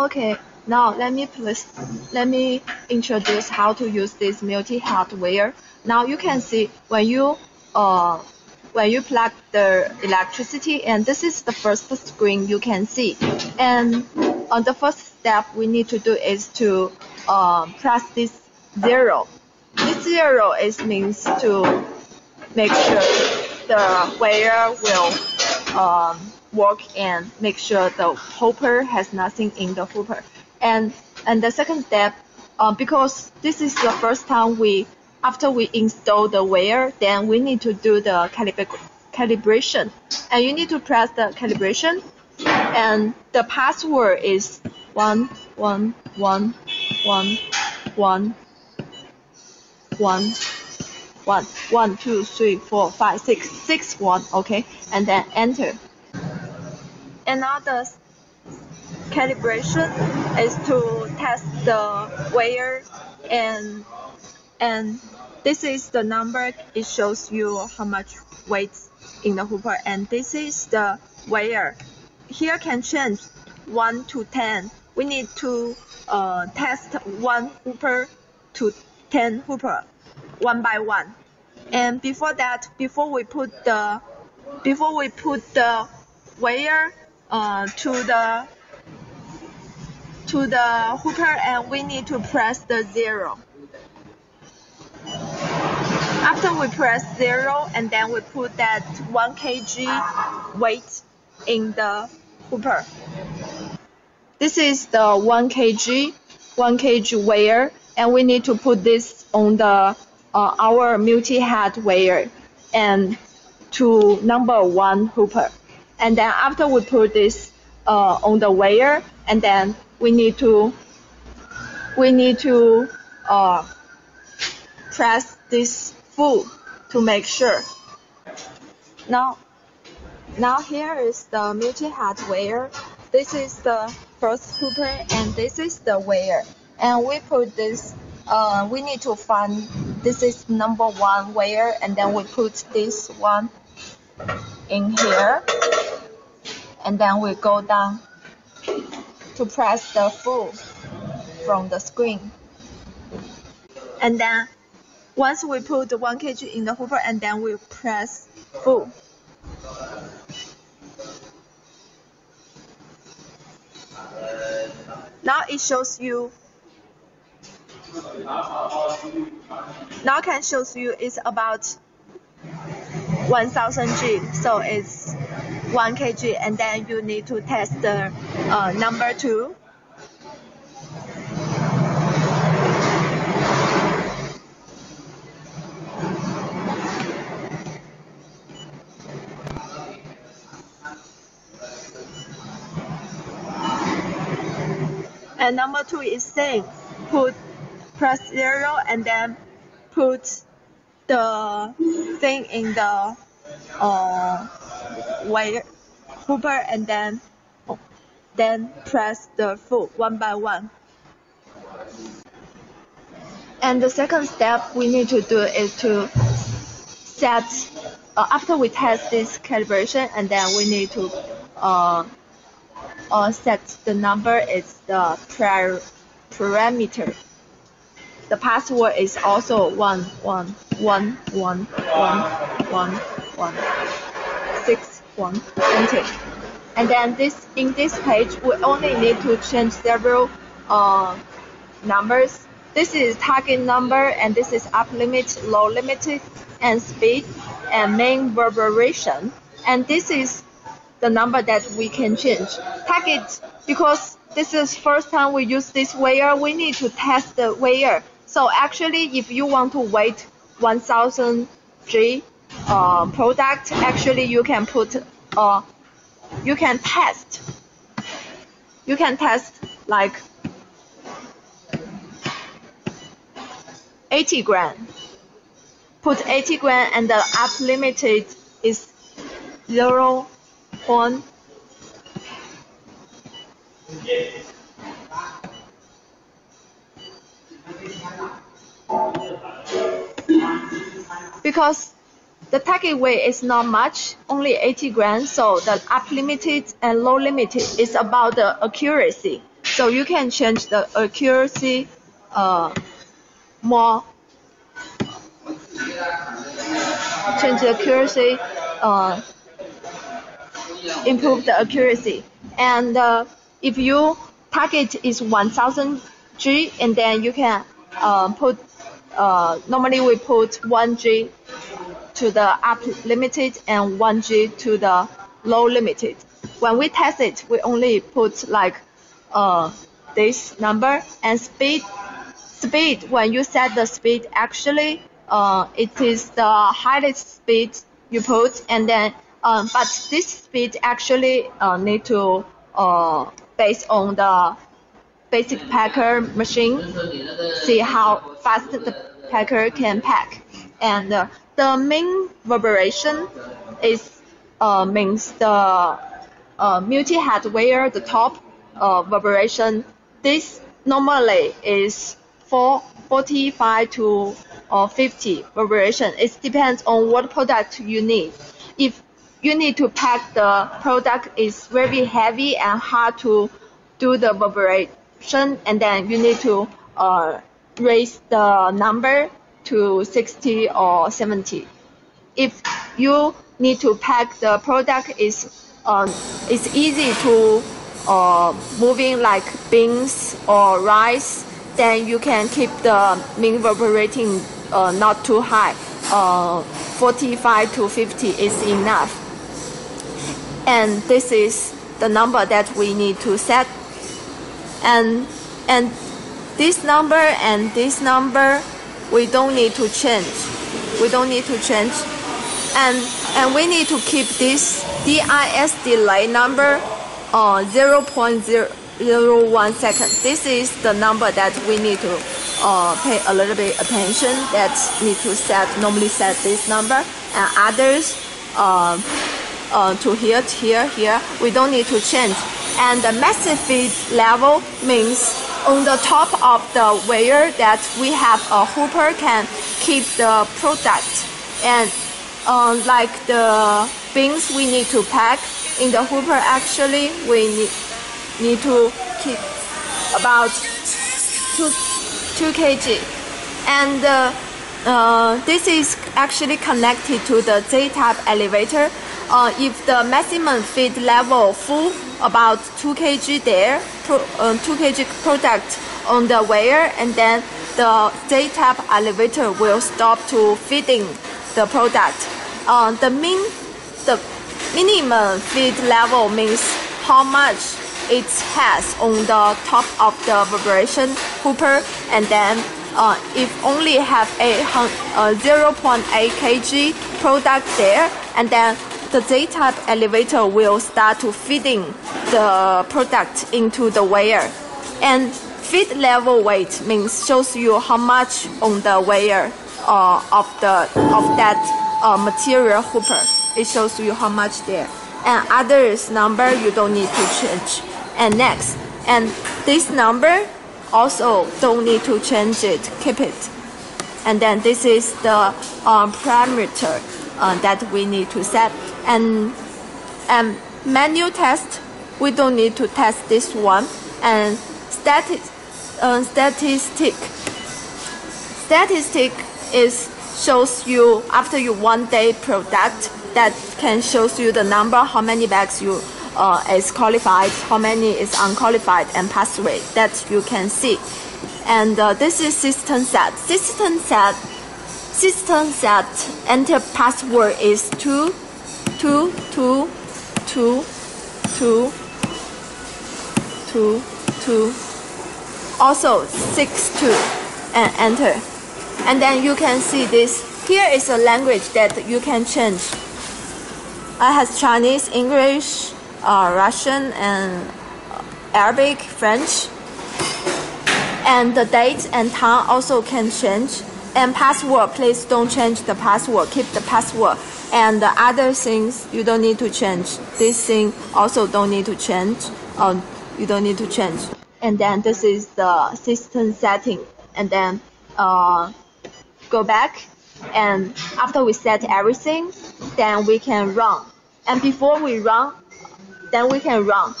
Okay, now let me please, let me introduce how to use this multi-head weigher. Now you can see when you uh when you plug the electricity and this is the first screen you can see and on the first step we need to do is to uh, press this zero this zero is means to make sure the wire will um, work and make sure the hopper has nothing in the hopper. And and the second step, uh, because this is the first time we after we install the wire, then we need to do the calib calibration. And you need to press the calibration, and the password is one one one one one one one one two three four five six six one okay and then enter another calibration is to test the wire and and this is the number it shows you how much weight in the hooper and this is the wire here can change 1 to 10 we need to uh, test one hooper to 10 hooper one by one. And before that, before we put the before we put the wire uh, to the to the hooper and we need to press the zero. After we press zero and then we put that 1 kg weight in the hooper. This is the 1 kg, 1 kg wire and we need to put this on the uh, our multi-head weigher and to number one hooper. And then after we put this uh, on the wire, and then we need to we need to uh, press this full to make sure. Now, now here is the multi-head weigher. This is the first hooper, and this is the wire and we put this uh, we need to find this is number one wire, and then we put this one in here and then we go down to press the full from the screen. And then once we put the 1 kg in the hooper and then we press full. Now it shows you now can shows you it's about 1000 G, so it's 1 kg, and then you need to test the uh, number two. And number two is same. Put press zero and then put the thing in the uh, wire hooper and then then press the full one by one. And the second step we need to do is to set, uh, after we test this calibration, and then we need to uh, uh, set the number is the parameter the password is also one one one one one one one one enter. And then this in this page we only need to change several uh, numbers. This is target number and this is up limit, low limit, and speed and main vibration. And this is the number that we can change. Target because this is first time we use this wire, we need to test the wire so actually, if you want to wait 1000 G uh, product, actually you can put, uh, you can test, you can test like 80 gram. Put 80 gram and the up limited is 0. 0.1 because the target weight is not much, only 80 grams, so the up limited and low limited is about the accuracy. So you can change the accuracy uh, more. Change the accuracy, uh, improve the accuracy. And uh, if you target is 1000 G and then you can uh, put, uh, normally we put 1 G to the up limited and 1 G to the low limited. When we test it, we only put like uh, this number and speed. Speed, when you set the speed, actually, uh, it is the highest speed you put, and then, um, but this speed actually uh, need to uh, based on the basic packer machine, see how fast the packer can pack, and uh, the mean vibration is uh, means the uh, multi-head weigher the top uh, vibration. This normally is for 45 to uh, 50 vibration. It depends on what product you need. If you need to pack the product is very heavy and hard to do the vibration, and then you need to uh, raise the number to 60 or 70. If you need to pack the product is um, it's easy to uh, moving like beans or rice, then you can keep the mean vibrating uh, not too high. Uh, 45 to 50 is enough. And this is the number that we need to set. And and this number and this number we don't need to change. We don't need to change. And and we need to keep this DIS delay number uh, 0.001 second. This is the number that we need to uh, pay a little bit attention. That need to set normally set this number and others uh, uh, to here, here, here. We don't need to change. And the massive feed level means on the top of the wire that we have a hooper can keep the product. And uh, like the beans we need to pack in the hooper actually we need, need to keep about 2, 2 kg. And uh, uh, this is actually connected to the Z-type elevator. Uh, if the maximum feed level full about 2 kg there pro, uh, 2 kg product on the wire and then the Z-type elevator will stop to feeding the product. Uh, the mean the minimum feed level means how much it has on the top of the vibration hooper and then uh, if only have a uh, 0.8 kg product there and then the Z-type elevator will start to feeding the product into the wire. And feed level weight means shows you how much on the wire uh, of the of that uh, material hooper. It shows you how much there. And others number you don't need to change. And next, and this number also don't need to change it. Keep it. And then this is the uh, parameter uh, that we need to set and and manual test we don't need to test this one. And uh, statistic statistic is shows you after you one day product that can shows you the number how many bags you uh, is qualified how many is unqualified and pass rate that you can see. And uh, this is system set. System set system set enter password is two two, two, two, two, two, two. Also six two, and enter. And then you can see this. Here is a language that you can change. I have Chinese, English, uh, Russian, and Arabic, French. And the date and time also can change. And password, please don't change the password. Keep the password and the other things you don't need to change. This thing also don't need to change. Um, you don't need to change. And then this is the system setting. And then uh, go back. And after we set everything, then we can run. And before we run, then we can run.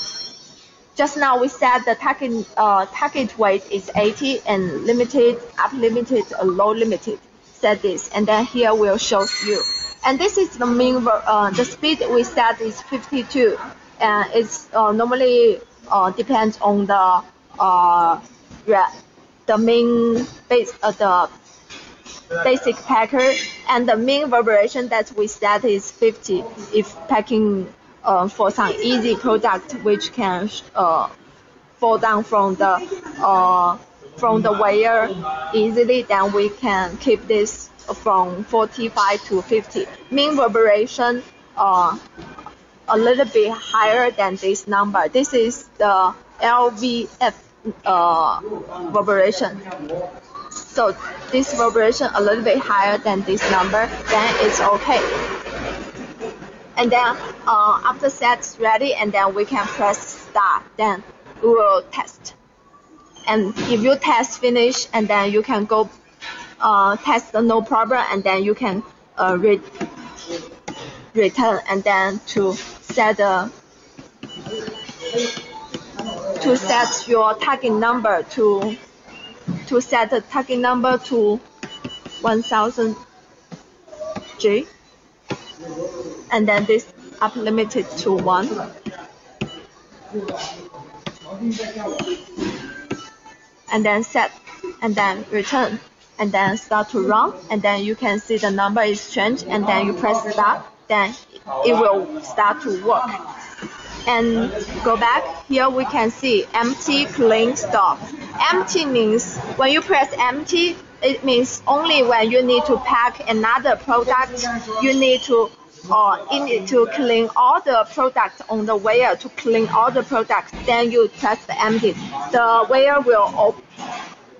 just now we said the target uh, target weight is 80 and limited, up limited, uh, low limited. Set this, and then here will show you. And this is the mean, uh, the speed we set is 52, and it's uh, normally uh, depends on the uh, the main base, uh, the basic packer, and the mean vibration that we set is 50 if packing uh, for some easy product which can uh, fall down from the uh, from the wire easily, then we can keep this from 45 to 50. Mean vibration uh, a little bit higher than this number. This is the LVF uh, vibration. So this vibration a little bit higher than this number, then it's okay. And then uh, after set's ready, and then we can press start. Then we will test. And if you test finish, and then you can go uh, test the no problem, and then you can uh, re return, and then to set the to set your target number to to set the target number to 1000 G and then this up limited to 1 and then set and then return and then start to run and then you can see the number is changed and then you press start then it will start to work. And go back here we can see empty clean stop. Empty means when you press empty it means only when you need to pack another product you need to or you need to clean all the products on the wire to clean all the products then you press the empty. The wire will open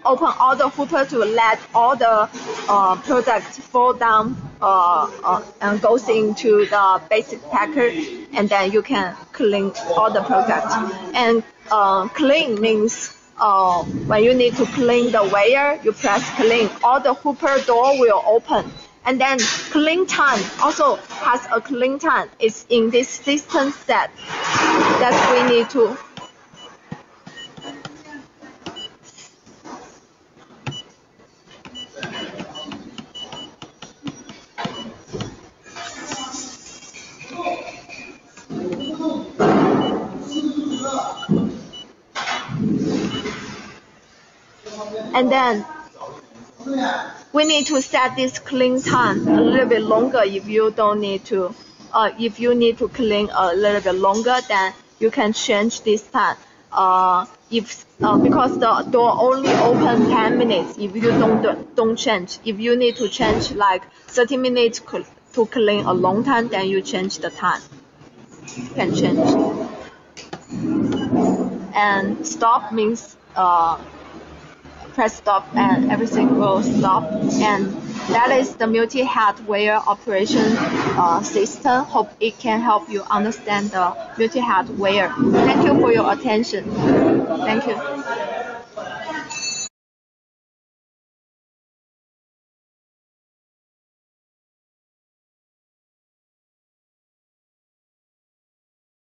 open all the hooper to let all the uh, products fall down uh, uh, and goes into the basic packer and then you can clean all the products. And uh, clean means uh, when you need to clean the wire, you press clean. All the hooper door will open. And then clean time also has a clean time. It's in this system set that we need to then we need to set this clean time a little bit longer if you don't need to uh, if you need to clean a little bit longer then you can change this time. Uh, if uh, because the door only open 10 minutes if you don't don't change. If you need to change like 30 minutes to clean a long time then you change the time. You can change. And stop means uh, press stop and everything will stop. And that is the multi-head weigher operation uh, system. Hope it can help you understand the multi-head weigher. Thank you for your attention. Thank you.